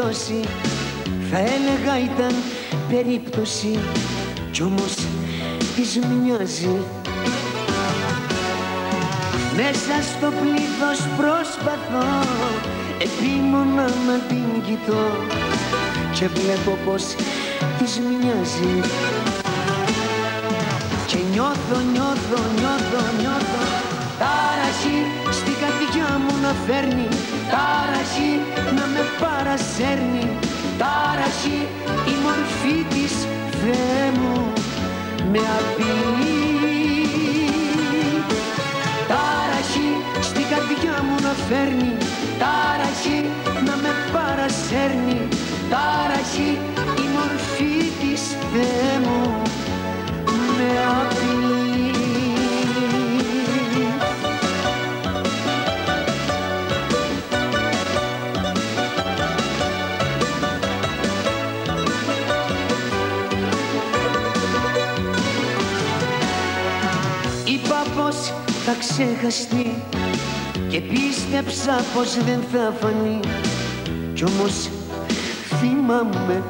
περίπτωση θα έλεγα ήταν περίπτωση. Κι όμως της μοιάζει. Μέσα στο πλήθος προσπαθώ επίμονα να την κοιτώ. Και βλέπω πως της μοιάζει. Και νιώθω, νιώθω, νιώθω, νιώθω. Τάραχη στην καρδιά μου να φέρνει τάραχη να με παρασέρνει. Τάραχη η μορφή της Θεέ μου με απειλεί. Τάραχη στην καρδιά μου να φέρνει. Τάραχη να με παρασέρνει θα ξεχαστεί και πίστεψα πως δεν θα φανεί. Κι όμως θυμάμαι.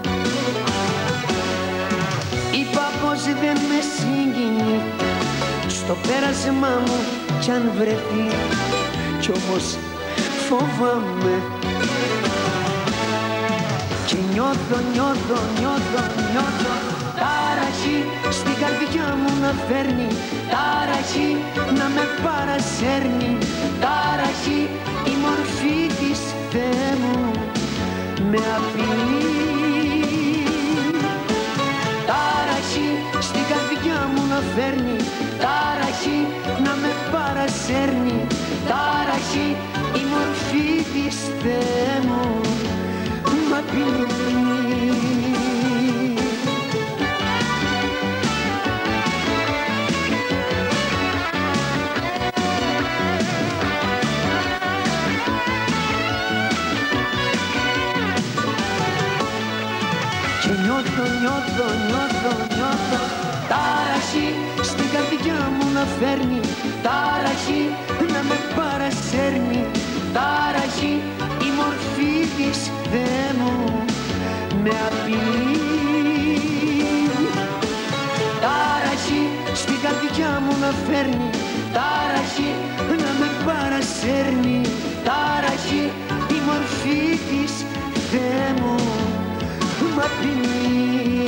Είπα πως δεν με συγκινεί. Στο πέρασμά μου κι αν βρεθεί. Κι όμως φοβάμαι. Και νιώθω, νιώθω, νιώθω, νιώθω φέρνει Τάραχη να με παρασέρνει. Τάραχη η μορφή της Θεέ μου με απειλεί. Τάραχη στην καρδιά μου να φέρνει. Τάραχη να με παρασέρνει. Τάραχη η μορφή της Θεέ μου μ' απειλεί νιώθω, νιώθω, νιώθω, νιώθω. Τάραχη στην καρδιά μου να φέρνει. Τάραχη να με παρασέρνει. Τάραχη η μορφή της Θεέ μου με απειλεί. Τάραχη στην καρδιά μου να φέρνει. Τάραχη να με παρασέρνει. Τάραχη η μορφή της Θεέ μου My in.